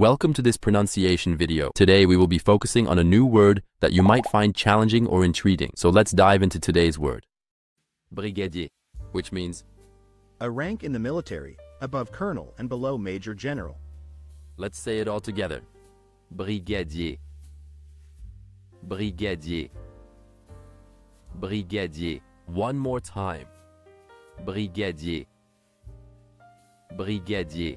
Welcome to this pronunciation video. Today we will be focusing on a new word that you might find challenging or intriguing. So let's dive into today's word. Brigadier, which means, A rank in the military, above colonel and below major general. let's say it all together. Brigadier. Brigadier. Brigadier. One more time. Brigadier. Brigadier.